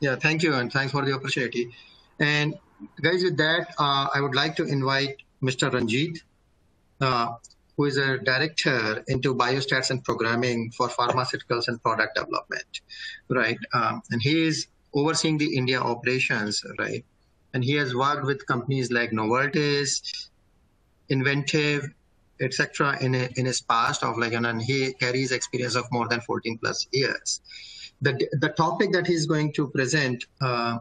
Yeah, thank you, and thanks for the opportunity. And guys, with that, uh, I would like to invite Mr. Ranjit, uh, who is a director into biostats and programming for pharmaceuticals and product development, right? Um, and he is overseeing the India operations, right? And he has worked with companies like Novartis, inVentiv, etc. in in his past of like, and he carries experience of more than 14 plus years. The the topic that he's going to present. Uh,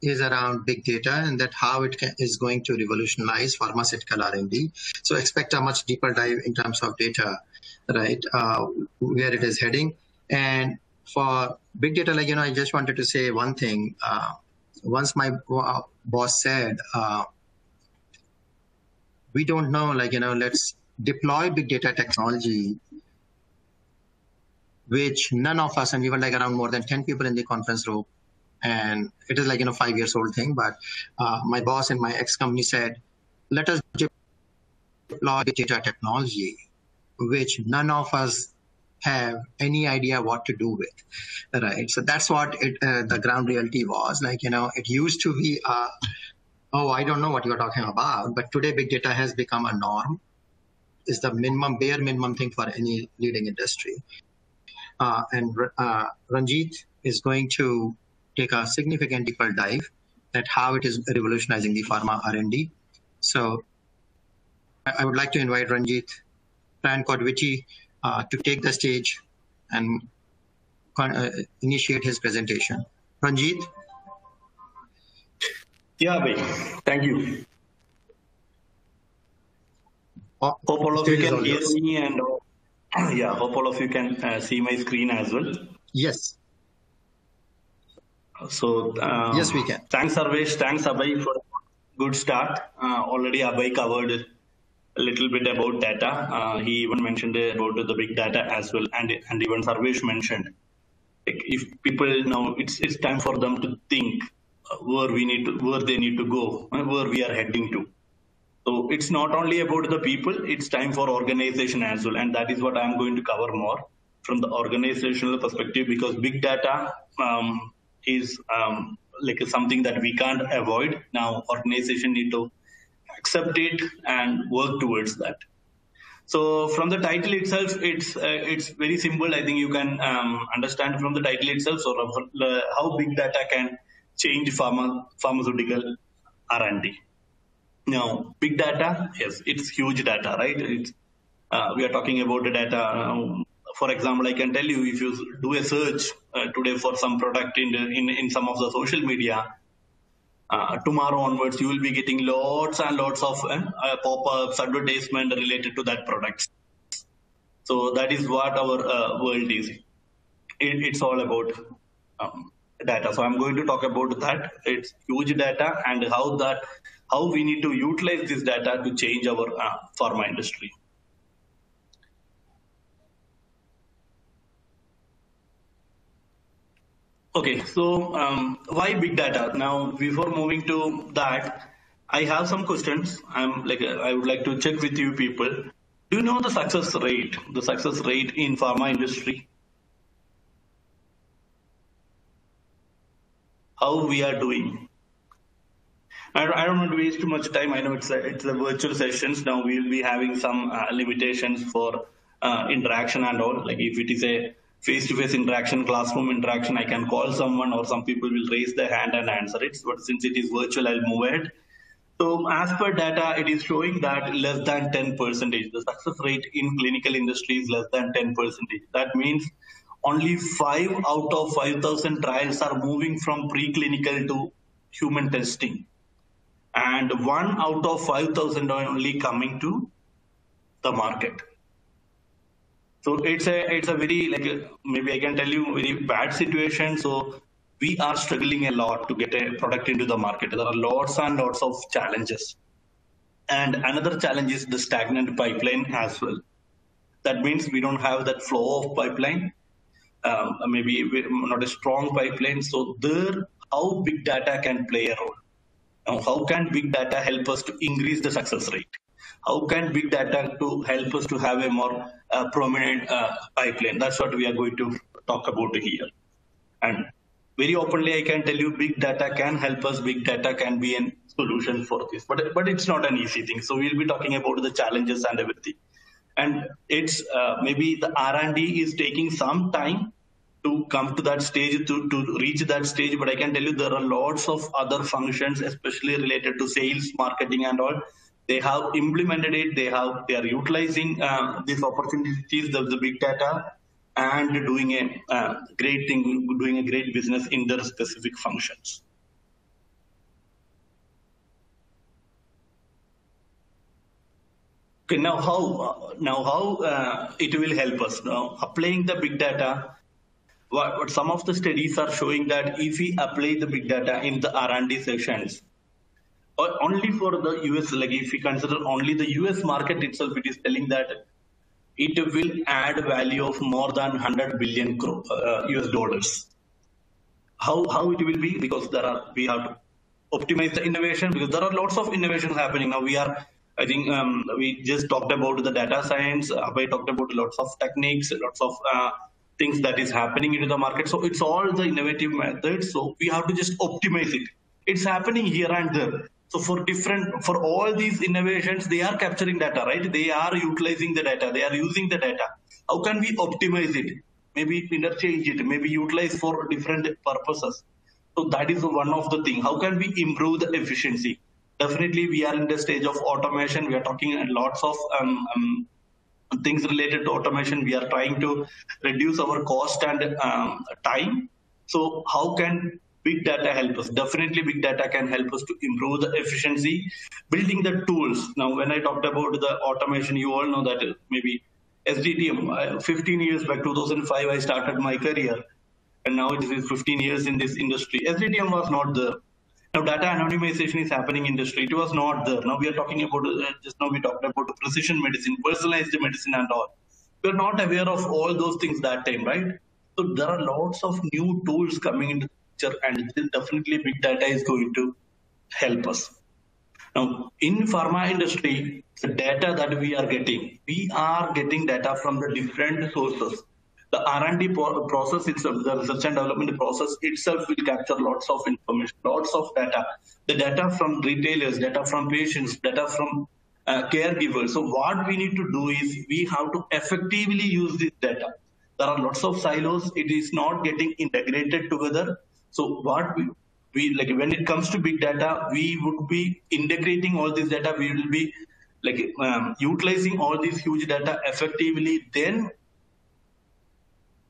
is around big data and that how it can, is going to revolutionize pharmaceutical R&D. So expect a much deeper dive in terms of data, right? Uh, where it is heading. And for big data, like you know, I just wanted to say one thing. Uh, once my uh, boss said, uh, we don't know, like you know, let's deploy big data technology which none of us, and we were like around more than 10 people in the conference room, and it is like you know five years old thing but uh, my boss in my ex company said let us deploy data technology which none of us have any idea what to do with right? So that's what it uh, the ground reality was. Like you know it used to be uh, oh i don't know what you're talking about but today big data has become a norm. Is the minimum bare minimum thing for any leading industry uh, and uh, ranjit is going to take a significant deeper dive at how it is revolutionizing the pharma R&D. So I would like to invite Ranjit Pryankodvichi uh, to take the stage and uh, initiate his presentation. Ranjit? Yeah, Abhay. Thank you. Oh, hope all of you can hear me and uh, yeah, hope all of you can uh, see my screen as well. Yes. So um, yes, we can. Thanks, Sarvesh. Thanks, Abhay, for good start. Uh, already Abhay covered a little bit about data. Uh, he even mentioned about the big data as well, and and even Sarvesh mentioned like if people now it's it's time for them to think where we need to where they need to go, where we are heading to. So it's not only about the people; it's time for organization as well, and that is what I'm going to cover more from the organizational perspective because big data. Um, is um, like something that we can't avoid. Now, organization need to accept it and work towards that. So, from the title itself, it's uh, it's very simple. I think you can um, understand from the title itself, so uh, how big data can change pharma pharmaceutical R&D. Now, big data, yes, it's huge data, right? It's uh, we are talking about the data um, for example, I can tell you if you do a search uh, today for some product in, in, in some of the social media, uh, tomorrow onwards, you will be getting lots and lots of uh, uh pop-ups, advertisement related to that product. So that is what our uh, world is. It, it's all about um, data. So I'm going to talk about that. It's huge data and how that how we need to utilize this data to change our uh, pharma industry. Okay, so um, why big data? Now, before moving to that, I have some questions. I'm like, I would like to check with you people. Do you know the success rate, the success rate in pharma industry? How we are doing? I, I don't want to waste too much time. I know it's a, it's a virtual sessions. Now we'll be having some uh, limitations for uh, interaction and all. Like if it is a face-to-face interaction, classroom interaction, I can call someone or some people will raise their hand and answer it. But since it is virtual, I'll move ahead. So as per data, it is showing that less than 10 percentage. The success rate in clinical industry is less than 10 percentage. That means only five out of 5,000 trials are moving from preclinical to human testing. And one out of 5,000 are only coming to the market. So it's a it's a very like maybe I can tell you very bad situation. So we are struggling a lot to get a product into the market. There are lots and lots of challenges. And another challenge is the stagnant pipeline as well. That means we don't have that flow of pipeline. Um, maybe not a strong pipeline. So there, how big data can play a role? Now, how can big data help us to increase the success rate? how can big data to help us to have a more uh, prominent uh, pipeline? That's what we are going to talk about here. And very openly, I can tell you big data can help us. Big data can be a solution for this, but, but it's not an easy thing. So we'll be talking about the challenges and everything. And it's uh, maybe the R&D is taking some time to come to that stage to, to reach that stage but i can tell you there are lots of other functions especially related to sales marketing and all. They have implemented it. They have they are utilizing uh, these opportunities of the big data and doing a uh, great thing doing a great business in their specific functions. Okay now how now how uh, it will help us? Now applying the big data what, some of the studies are showing that if we apply the big data in the R&D sessions, or only for the US, like if we consider only the US market itself, it is telling that it will add value of more than 100 billion uh, US dollars. How how it will be? Because there are we have to optimize the innovation because there are lots of innovations happening now. We are I think um, we just talked about the data science. Abhay talked about lots of techniques, lots of uh, things that is happening into the market. So it's all the innovative methods. So we have to just optimize it. It's happening here and there. So for different, for all these innovations, they are capturing data, right? They are utilizing the data. They are using the data. How can we optimize it? Maybe interchange it, maybe utilize for different purposes. So that is one of the thing. How can we improve the efficiency? Definitely, we are in the stage of automation. We are talking lots of um, um, things related to automation. We are trying to reduce our cost and um, time. So how can big data help us? Definitely big data can help us to improve the efficiency, building the tools. Now, when I talked about the automation, you all know that maybe SDTM, uh, 15 years back, 2005, I started my career. And now it is 15 years in this industry. SDTM was not there. Now, data anonymization is happening in industry. It was not there. Now we are talking about, uh, just now we talked about precision medicine, personalized medicine and all. We're not aware of all those things that time, right? So there are lots of new tools coming into the picture and definitely big data is going to help us. Now, in pharma industry, the data that we are getting, we are getting data from the different sources the R&D process itself, the research and development process itself will capture lots of information, lots of data. The data from retailers, data from patients, data from uh, caregivers. So what we need to do is we have to effectively use this data. There are lots of silos. It is not getting integrated together. So what we, we like when it comes to big data, we would be integrating all this data. We will be like um, utilizing all these huge data effectively. Then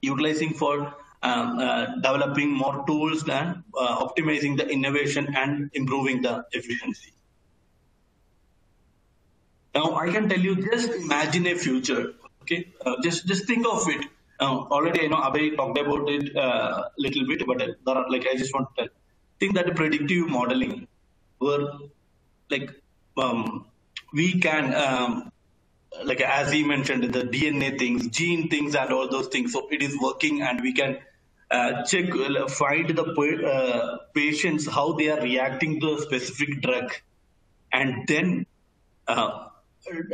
utilizing for um, uh, developing more tools and uh, optimizing the innovation and improving the efficiency. Now I can tell you, just imagine a future. Okay, uh, just just think of it. already, I know Abhay talked about it a uh, little bit, but there are, like I just want to tell, think that predictive modeling, where like um, we can um, like as he mentioned, the DNA things, gene things, and all those things. So it is working, and we can uh, check, uh, find the uh, patients how they are reacting to a specific drug, and then uh,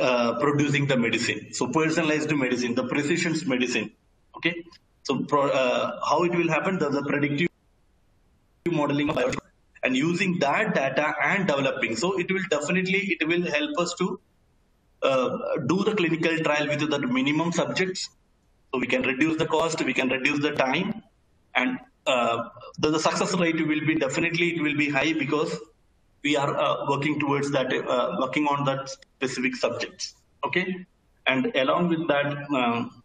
uh, producing the medicine. So personalized medicine, the precision medicine. Okay. So uh, how it will happen? The, the predictive modeling and using that data and developing. So it will definitely it will help us to do the clinical trial with the minimum subjects. So we can reduce the cost, we can reduce the time, and uh, the, the, success rate will be definitely it will be high because we are uh, working towards that, uh, working on that specific subjects. Okay, and along with that. Um,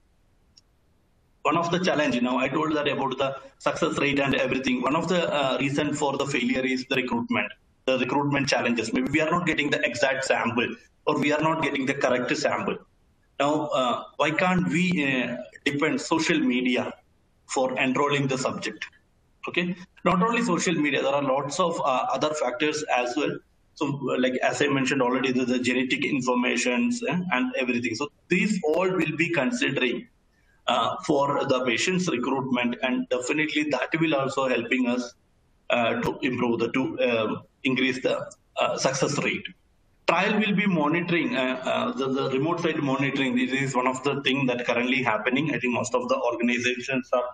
one of the challenge you know i told that about the success rate and everything one of the uh, reason for the failure is the recruitment the recruitment challenges maybe we are not getting the exact sample or we are not getting the correct sample. Now, uh, why can't we uh, depend social media for enrolling the subject? Okay, not only social media, there are lots of uh, other factors as well. So, like as I mentioned already, the, the genetic informations and, and, everything. So, these all will be considering uh, for the patient's recruitment, and definitely that will also helping us uh, to improve the to uh, increase the success rate. Trial will be monitoring uh, uh, the, the, remote site monitoring. This is one of the things that currently happening. I think most of the organizations are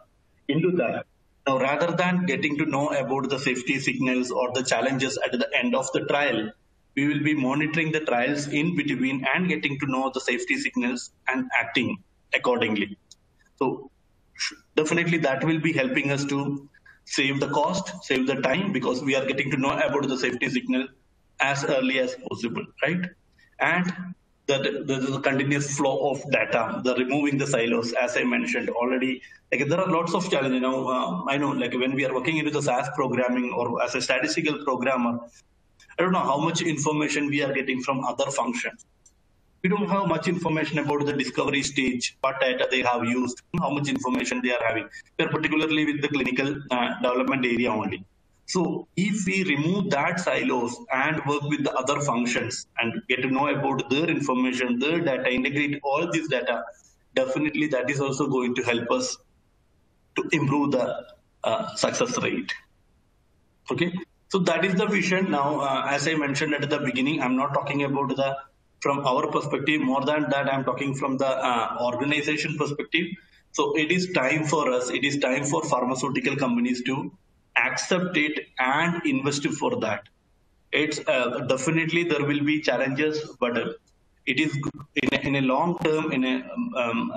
into that. Now, rather than getting to know about the safety signals or the challenges at the end of the trial, we will be monitoring the trials in between and getting to know the safety signals and acting accordingly. So definitely that will be helping us to save the cost, save the time because we are getting to know about the safety signal as early as possible, right? And there is a continuous flow of data, the removing the silos, as I mentioned already. Like there are lots of challenges. You know, uh, I know like when we are working into the SAS programming or as a statistical programmer, I don't know how much information we are getting from other functions. We don't have much information about the discovery stage, what data they have used, how much information they are having. Particularly with the clinical uh, development area only. So if we remove that silos and work with the other functions and get to know about their information, their data, integrate all this data, definitely that is also going to help us to improve the uh, success rate. Okay, so that is the vision. Now, uh, as I mentioned at the beginning, I'm not talking about the from our perspective. More than that, I'm talking from the uh, organization perspective. So it is time for us. It is time for pharmaceutical companies to accept it and invest for that. It's uh, definitely there will be challenges, but uh, it is in a, in a long term, in a um,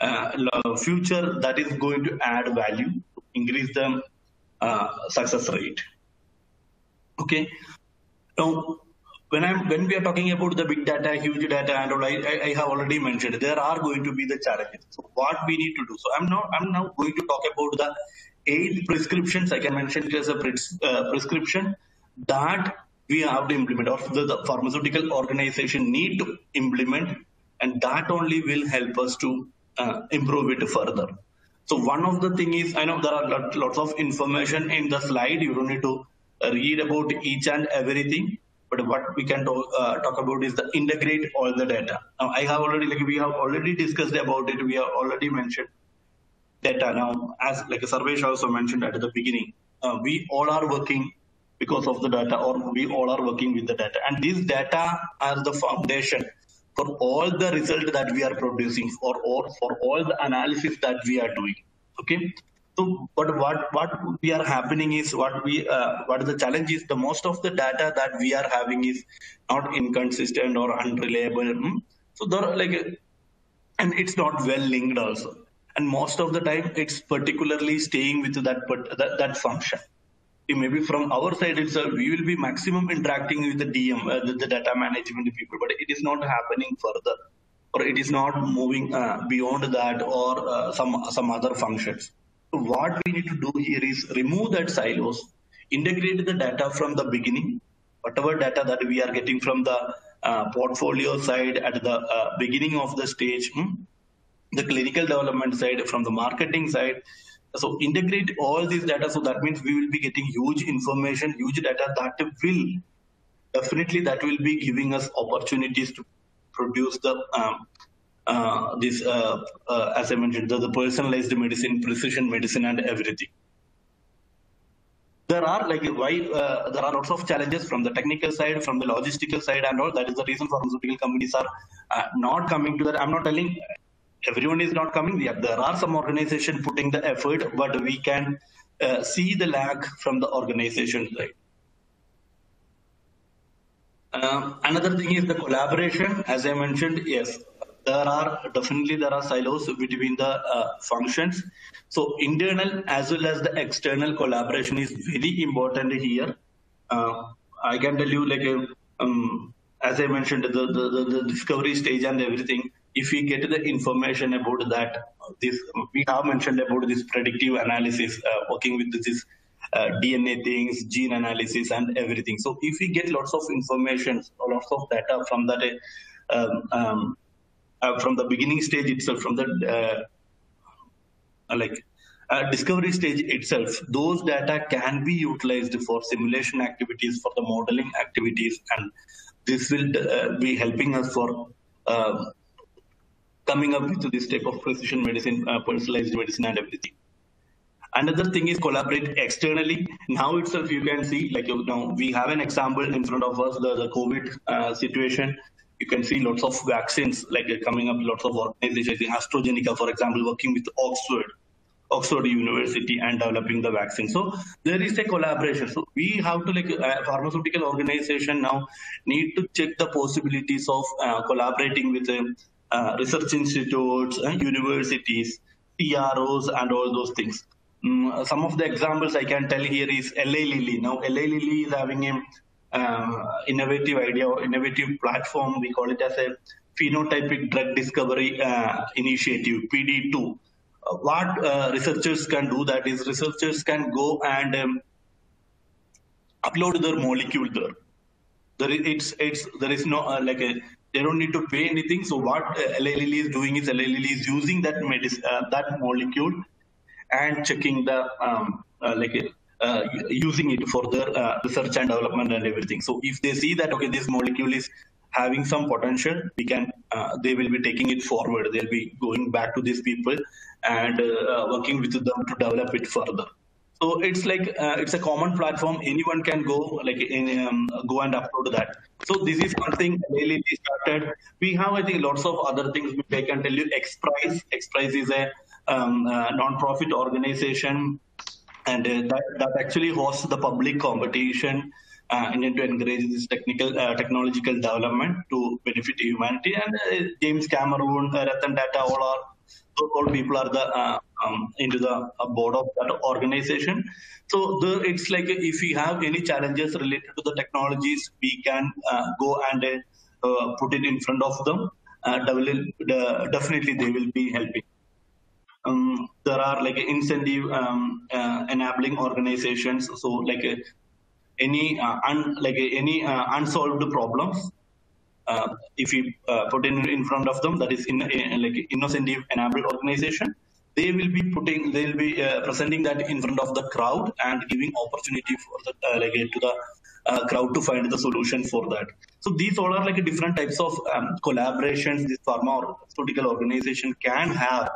uh, future that is going to add value, increase the uh, success rate. Okay. Now, when I'm when we are talking about the big data, huge data, and all, I, I have already mentioned there are going to be the challenges. So what we need to do. So I'm now I'm now going to talk about the eight prescriptions, I can mention it as a pres uh, prescription that we have to implement or the, the, pharmaceutical organization need to implement and that only will help us to uh, improve it further. So one of the thing is, I know there are lots of information in the slide. You don't need to read about each and everything. But what we can talk, uh, talk about is the integrate all the data. Now I have already, like we have already discussed about it. We have already mentioned data. Now, as like Sarvesh also mentioned at the beginning, uh, we all are working because of the data or we all are working with the data. And these data are the foundation for all the result that we are producing or, or for all the analysis that we are doing. Okay. So, but what what we are happening is what we uh, what the challenge is the most of the data that we are having is not inconsistent or unreliable. Hmm? So there like, and it's not well linked also and most of the time it's particularly staying with that that, that function maybe from our side itself we will be maximum interacting with the dm uh, the, the, data management people but it is not happening further or it is not moving uh, beyond that or uh, some some other functions what we need to do here is remove that silos integrate the data from the beginning whatever data that we are getting from the uh, portfolio side at the uh, beginning of the stage hmm, the clinical development side, from the marketing side. So integrate all these data. So that means we will be getting huge information, huge data that will definitely that will be giving us opportunities to produce the um, uh, this uh, uh, as I mentioned the, the, personalized medicine, precision medicine, and everything. There are like why uh, there are lots of challenges from the technical side, from the logistical side, and all. That is the reason pharmaceutical companies are uh, not coming to that. I'm not telling everyone is not coming. Yeah, there are some organization putting the effort, but we can see the lag from the organization side. Uh, another thing is the collaboration. As I mentioned, yes, there are definitely there are silos between the uh, functions. So internal as well as the external collaboration is very important here. Uh, I can tell you like um, as I mentioned the, the, the discovery stage and everything if we get the information about that, this we have mentioned about this predictive analysis, uh, working with this uh, DNA things, gene analysis, and everything. So if we get lots of information, lots of data from that, um, um, uh, from the beginning stage itself, from the uh, like uh, discovery stage itself, those data can be utilized for simulation activities, for the modeling activities, and this will uh, be helping us for uh, coming up with this type of precision medicine, uh, personalized medicine, and everything. Another thing is collaborate externally. Now itself, you can see, like you know, we have an example in front of us, the, the COVID uh, situation. You can see lots of vaccines like uh, coming up, lots of organizations. AstraZeneca, for example, working with Oxford, Oxford University and developing the vaccine. So there is a collaboration. So we have to like a pharmaceutical organization now need to check the possibilities of uh, collaborating with uh, research institutes and universities, CROs and all those things. Um, some of the examples I can tell here is Eli Lilly. Now Eli Lilly is having a uh, innovative idea or innovative platform. We call it as a phenotypic drug discovery uh, initiative, PD2 what uh, researchers can do that is researchers can go and um, upload their molecule there. There is, it's it's there is no uh, like a they don't need to pay anything. So what uh, Lilly is doing is Eli Lilly is using that medicine uh, that molecule and checking the um, uh, like uh, using it for their uh, research and development and everything. So if they see that okay this molecule is having some potential, we can uh, they will be taking it forward. They'll be going back to these people and uh, working with them to develop it further. So it's like uh, it's a common platform. Anyone can go like in, um, go and upload that. So this is something really started. We have I think lots of other things. I can tell you. XPRIZE. XPRIZE is a um, non-profit organization, and uh, that that actually hosts the public competition uh, in to encourage this technical uh, technological development to benefit humanity. And uh, James Cameron, uh, Ratan Tata, all are all people are the uh, um, into the board of that organization. So it's like if we have any challenges related to the technologies, we can go and put it in front of them. Definitely, they will be helping. Um, there are like incentive um, uh, enabling organizations. So like any un, like any unsolved problems uh, if you uh, put in in front of them, that is in, in like incentive enabled organization, they will be putting, they will be uh, presenting that in front of the crowd and giving opportunity for the uh, like to the uh, crowd to find the solution for that. So these all are like different types of um, collaborations this pharmaceutical organization can have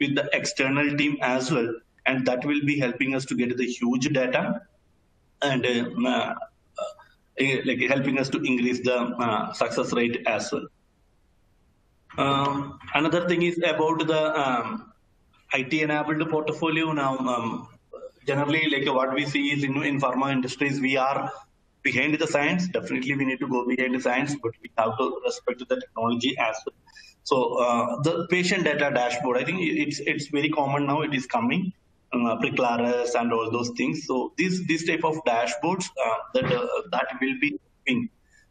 with the external team as well, and that will be helping us to get the huge data and uh, Eh, like helping us to increase the uh, success rate as well. Um, another thing is about the um, IT enabled portfolio. Now, um, generally, like what we see is in, in pharma industries, we are behind the science. Definitely, we need to go behind the science, but we have to respect the technology as well. So, uh, the patient data dashboard, I think it's it's very common now. It is coming uh, PRCLARIS and all those things. So these this type of dashboards uh, that uh, that will be helping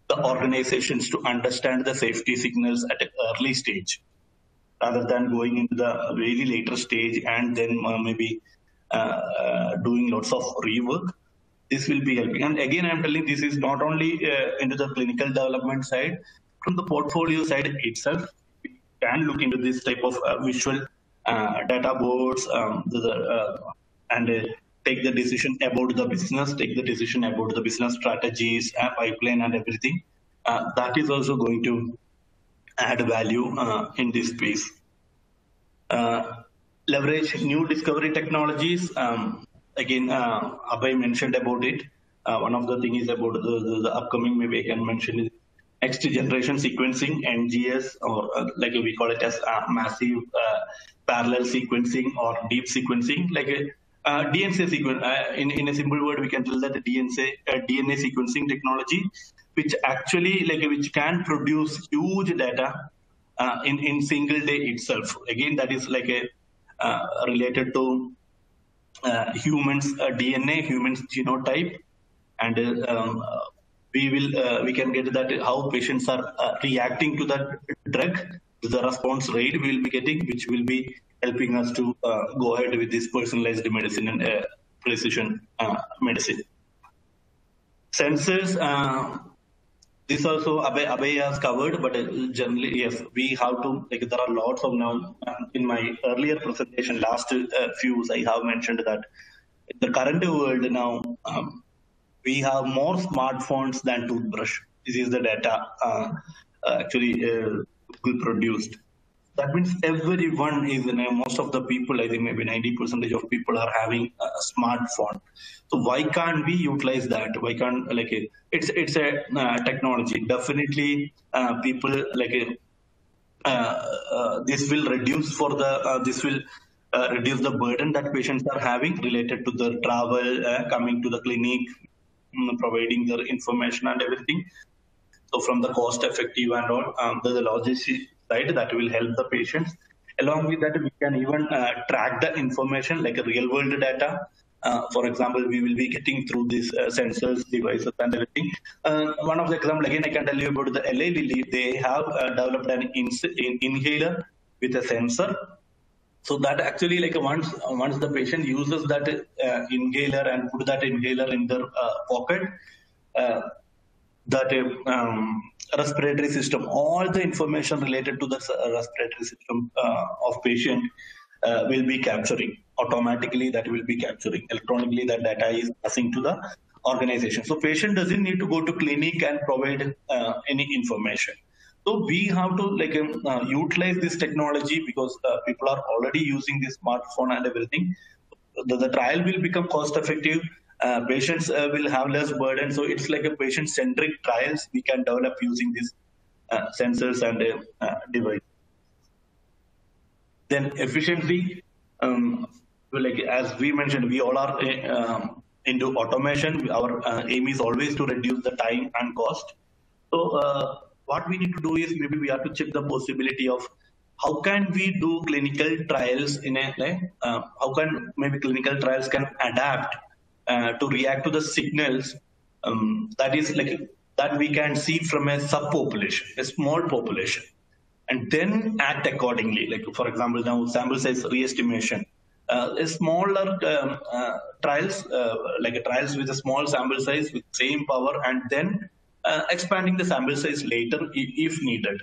the organizations to understand the safety signals at an early stage, rather than going into the very later stage and then uh, maybe uh, uh, doing lots of rework. This will be helping. And again, I'm telling this is not only into the clinical development side, from the portfolio side itself, can look into this type of visual uh, data boards um, the, uh, and uh, take the decision about the business, take the decision about the business strategies, pipeline, and everything. that is also going to add value in this space. leverage new discovery technologies. Um, again, uh, Abhay mentioned about it. Uh, one of the things is about the, the, the, upcoming, maybe I can mention it, next generation sequencing, NGS, or uh, like we call it as massive parallel sequencing or deep sequencing, like a uh, DNC sequence. Uh, in, in a simple word, we can tell that the DNC uh, DNA sequencing technology, which actually like which can produce huge data uh, in in single day itself. Again, that is like a uh, related to uh, humans DNA, humans genotype, and um, we will we can get that how patients are reacting to that drug the response rate we will be getting, which will be helping us to uh, go ahead with this personalized medicine and uh, precision uh, medicine. Sensors, uh, this also Abhay, Abhay has covered, but uh, generally, yes, we have to, like, there are lots of now, in my earlier presentation, last uh, few, I have mentioned that the current world now, um, we have more smartphones than toothbrush. This is the data actually Google produced. That means everyone is, you know, most of the people, I think maybe 90 percentage of people are having a smartphone. So why can't we utilize that? Why can't like it's it's a uh, technology. Definitely, uh, people like uh, uh, this will reduce for the uh, this will uh, reduce the burden that patients are having related to their travel, uh, coming to the clinic, providing their information and everything. So from the cost effective and all, um, the, the logistic side that will help the patients. Along with that, we can even uh, track the information like a real world data. Uh, for example, we will be getting through these uh, sensors, devices, and everything. Uh, one of the example again, I can tell you about the Eli Lilly. They have uh, developed an in inhaler with a sensor so that actually like once once the patient uses that uh, inhaler and put that inhaler in their uh, pocket, uh, that um, respiratory system, all the information related to the uh, respiratory system uh, of patient uh, will be capturing automatically. That will be capturing electronically. That data is passing to the organization. So patient doesn't need to go to clinic and provide any information. So we have to like um, uh, utilize this technology because uh, people are already using this smartphone and everything. The, the trial will become cost effective. Uh, patients uh, will have less burden. So it's like a patient-centric trials we can develop using these uh, sensors and uh, device. Then efficiency, um, like as we mentioned, we all are um, into automation. Our aim is always to reduce the time and cost. So what we need to do is maybe we have to check the possibility of how can we do clinical trials in a like, uh, how can maybe clinical trials can adapt uh, to react to the signals um, that is like that we can see from a subpopulation, a small population, and then act accordingly. Like for example, now sample size re-estimation. Uh, a smaller um, uh, trials, uh, like trials with a small sample size with same power, and then uh, expanding the sample size later if needed.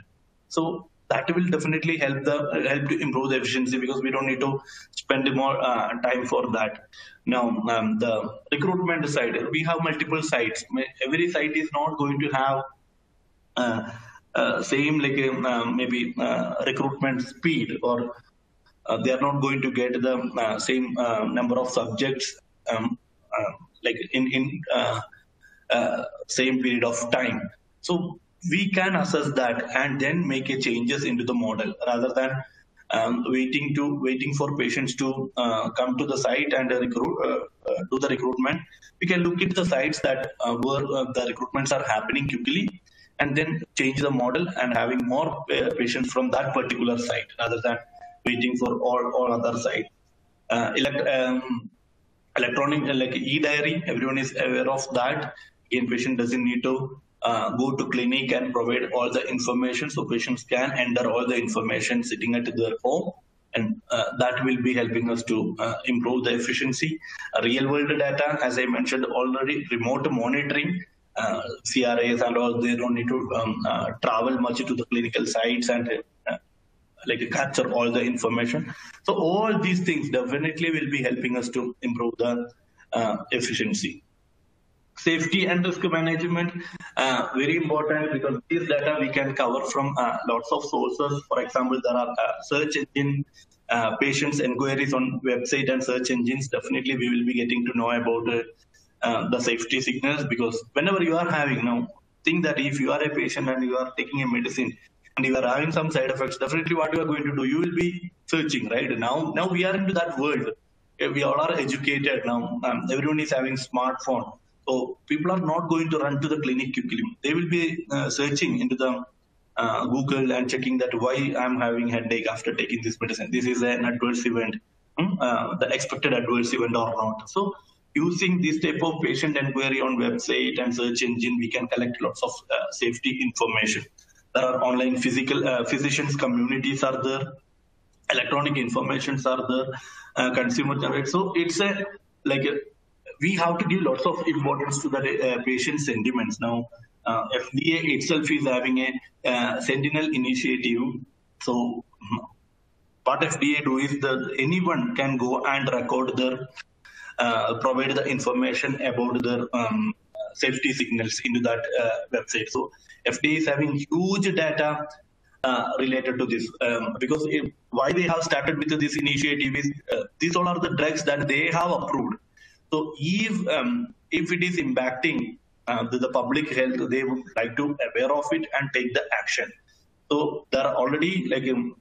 So that will definitely help the help to improve the efficiency because we don't need to spend more uh, time for that. Now um, the recruitment side, we have multiple sites. Every site is not going to have uh, uh, same like um, maybe uh, recruitment speed or uh, they are not going to get the uh, same number of subjects um, like in in uh, same period of time. So we can assess that and then make a changes into the model rather than um, waiting to waiting for patients to uh, come to the site and uh, recruit, uh, uh do the recruitment. We can look at the sites that uh, where the recruitments are happening quickly and then change the model and having more patients from that particular site rather than waiting for all, all other sites. Elect, um, electronic like e-diary, everyone is aware of that again patient doesn't need to uh, go to clinic and provide all the information so patients can enter all the information sitting at their home and uh, that will be helping us to uh, improve the efficiency. Uh, real world data, as I mentioned already, remote monitoring, uh, CRAs and all, they don't need to um, uh, travel much to the clinical sites and like capture all the information. So all these things definitely will be helping us to improve the efficiency safety and risk management uh, very important because this data we can cover from uh, lots of sources. For example there are uh, search engine uh, patients inquiries on website and search engines. Definitely we will be getting to know about uh, the safety signals because whenever you are having now think that if you are a patient and you are taking a medicine and you are having some side effects definitely what you are going to do you will be searching right? Now now we are into that world we all are educated. Now um, everyone is having smartphone so people are not going to run to the clinic quickly. They will be uh, searching into the uh, Google and checking that why I'm having headache after taking this medicine. This is an adverse event, hmm? uh, the expected adverse event or not. So using this type of patient inquiry on website and search engine, we can collect lots of uh, safety information. There are online physical uh, physicians communities are there, electronic informations are there, uh, consumer generated. So it's a like a we have to give lots of importance to the uh, patient sentiments. Now, uh, FDA itself is having a uh, Sentinel initiative. So, what FDA do is that anyone can go and record their, uh, provide the information about their um, safety signals into that uh, website. So, FDA is having huge data uh, related to this um, because if, why they have started with this initiative is these all are the drugs that they have approved so if um, if it is impacting uh, the, the, public health, they would like to aware of it and take the action. So there are already like um,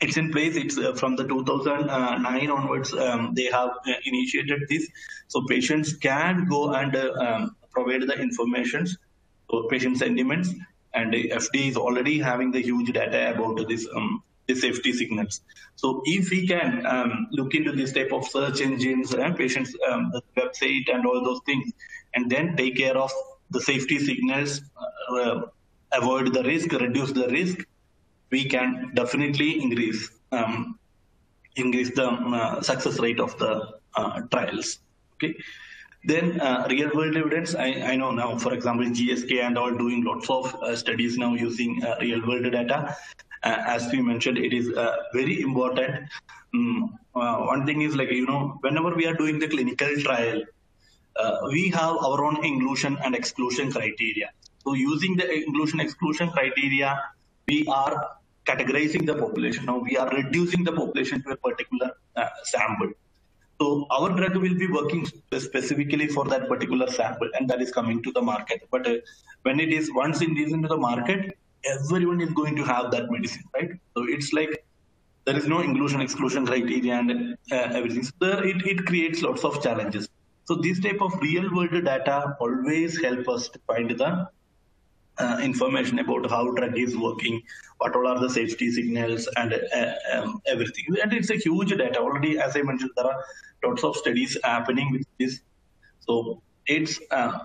it's in place. It's uh, from the 2009 onwards. Um, they have uh, initiated this, so patients can go and uh, um, provide the information, so patient sentiments, and the FDA is already having the huge data about this um, the safety signals. So if we can um, look into this type of search engines, uh, patients um, website, and all those things, and then take care of the safety signals, uh, avoid the risk, reduce the risk, we can definitely increase um, increase the um, uh, success rate of the uh, trials. Okay. Then uh, real world evidence, I, I know now, for example, GSK and all doing lots of uh, studies now using uh, real world data. Uh, as we mentioned, it is very important. Um, one thing is like, you know, whenever we are doing the clinical trial, we have our own inclusion and exclusion criteria. So using the inclusion exclusion criteria, we are categorizing the population. Now we are reducing the population to a particular uh, sample. So our drug will be working specifically for that particular sample, and that is coming to the market. But uh, when it is once it is into the market, everyone is going to have that medicine, right? So it's like there is no inclusion exclusion criteria and uh, everything. So there, it, it creates lots of challenges. So this type of real world data always help us to find the uh, information about how drug is working, what all are the safety signals and uh, um, everything. And it's a huge data. Already, as I mentioned, there are lots of studies happening with this. So it's uh,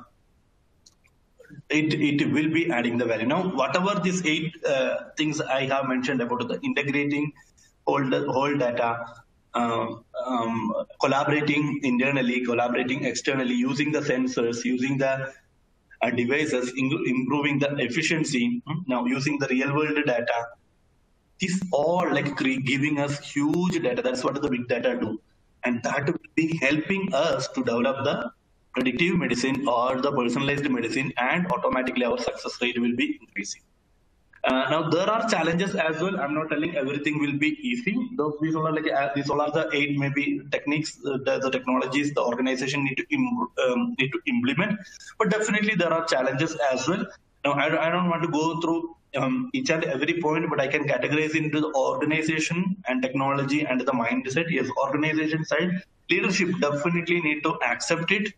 it it will be adding the value. Now, whatever these eight uh, things I have mentioned about the integrating all the whole data, um, um, collaborating internally, collaborating externally, using the sensors, using the uh, devices, improving the efficiency, hmm, now using the real world data. This all like giving us huge data. That's what the big data do. And that will be helping us to develop the predictive medicine or the personalized medicine and automatically our success rate will be increasing. Uh, now there are challenges as well. I'm not telling everything will be easy. Those these are like uh, these all are the eight maybe techniques, uh, the, the, technologies the organization need to um, need to implement. But definitely there are challenges as well. Now I, I don't want to go through um, each and every point, but I can categorize into the organization and technology and the mindset. Yes, organization side leadership definitely need to accept it.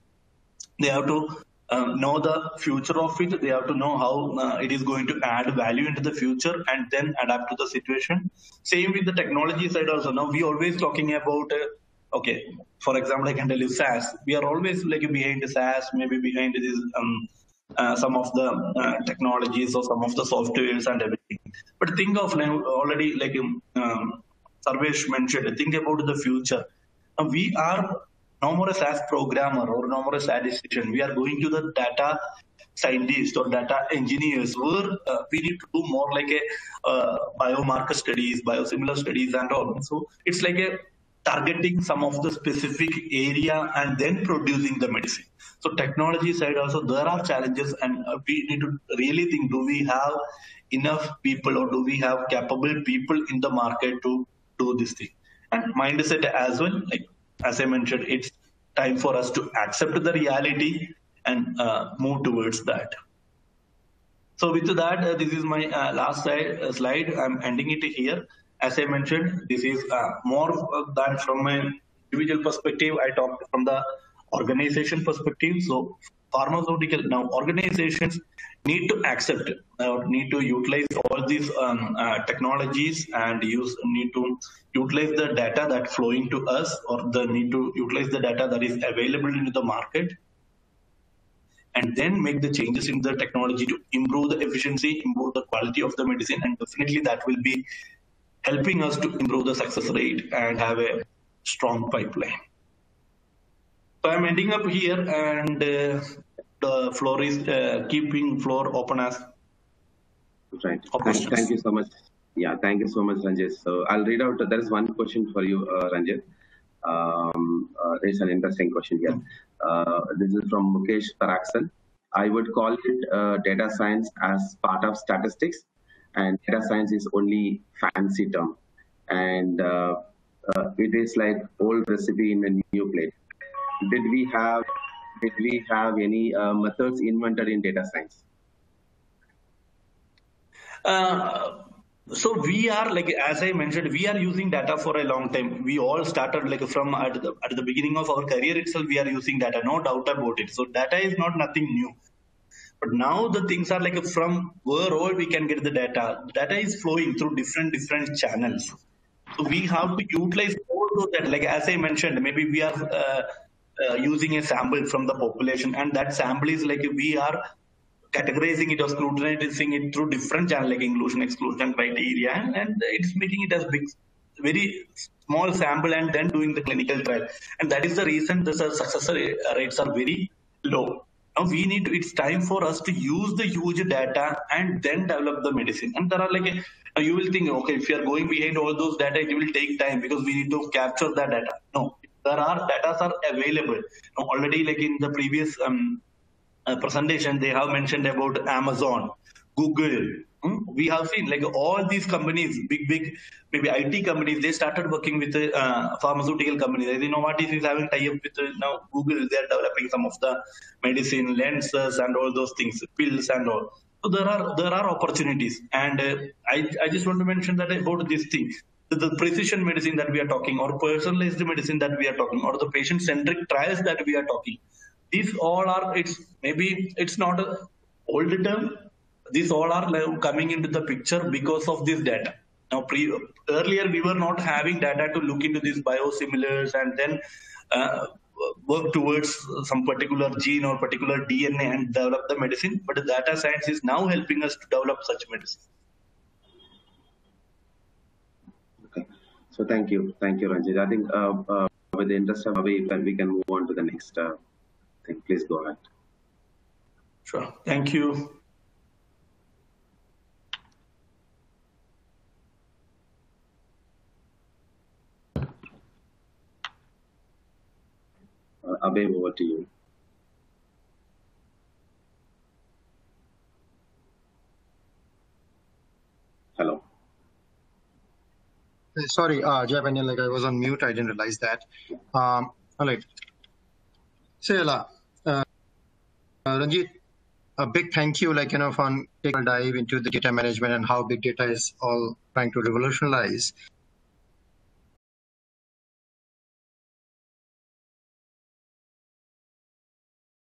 They have to um, know the future of it. They have to know how uh, it is going to add value into the future and then adapt to the situation. Same with the technology side also. Now we always talking about, uh, okay, for example, I can tell you SAS. We are always like behind SAS, maybe behind this, um, uh, some of the uh, technologies or some of the softwares and everything. But think of now already like um, Sarvesh mentioned, think about the future. we are no more a SAS programmer or a statistician. We are going to the data scientists or data engineers where uh, we need to do more like a uh, biomarker studies, biosimilar studies and all. So it's like a targeting some of the specific area and then producing the medicine. So technology side also there are challenges and uh, we need to really think do we have enough people or do we have capable people in the market to do this thing and mindset as well like as I mentioned, it's time for us to accept the reality and uh, move towards that. So with that, uh, this is my uh, last slide, uh. I'm ending it here. As I mentioned, this is uh, more than from an individual perspective. I talked from the organization perspective. So pharmaceutical now organizations need to accept or need to utilize all these um, uh, technologies and use need to utilize the data that flowing to us or the need to utilize the data that is available into the market and then make the changes in the technology to improve the efficiency improve the quality of the medicine and definitely that will be helping us to improve the success rate and have a strong pipeline. So I'm ending up here and uh, the floor is uh, keeping floor open as right. Thank, thank, you so much. Yeah, thank you so much, Ranjit. So I'll read out. There is one question for you, uh, Ranjit. Um, uh, there's an interesting question here. Uh, this is from Mukesh Paraxan. I would call it uh, data science as part of statistics, and data science is only fancy term, and uh, uh, it is like old recipe in a new plate did we have did we have any uh, methods invented in data science? Uh, so we are like as i mentioned we are using data for a long time. We all started like from at the, at the beginning of our career itself we are using data. No doubt about it. So data is not nothing new. But now the things are like from where all we can get the data data is flowing through different different channels. So we have to utilize all those that like as i mentioned maybe we are uh, uh, using a sample from the population. And that sample is like we are categorizing it or scrutinizing it through different channel like inclusion exclusion criteria. And it's making it as big very small sample and then doing the clinical trial. And that is the reason the success rates are very low. Now we need to, it's time for us to use the huge data and then develop the medicine. And there are like a, you will think okay if you are going behind all those data it will take time because we need to capture that data. No there are data are available already like in the previous um, uh, presentation, they have mentioned about Amazon, Google. Hmm? We have seen like all these companies, big, big, maybe IT companies, they started working with uh, pharmaceutical companies. You know what is having tie up with uh, now Google. They are developing some of the medicine lenses and all those things, pills and all. So there are there are opportunities, and uh, I I just want to mention that about this thing the precision medicine that we are talking or personalized medicine that we are talking or the patient centric trials that we are talking these all are it's maybe it's not a old term these all are coming into the picture because of this data. Now pre, earlier we were not having data to look into these biosimilars and then uh, work towards some particular gene or particular DNA and develop the medicine but the data science is now helping us to develop such medicine okay so thank you thank you Ranjit i think uh, uh, with the interest of Abhay, we can move on to the next uh, thing. Please go ahead. Sure. Thank you. Uh, Abhay, over to you. Hello. Sorry, uh, Japanese, like I was on mute. I didn't realize that. Um, all right. Sayala, uh, Ranjit, a big thank you, like, you know, for taking a dive into the data management and how big data is all trying to revolutionize.